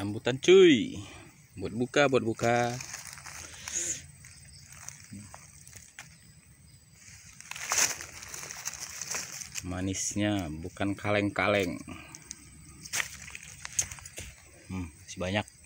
rambutan cuy. Buat buka buat buka. Manisnya bukan kaleng-kaleng. Hmm, masih banyak.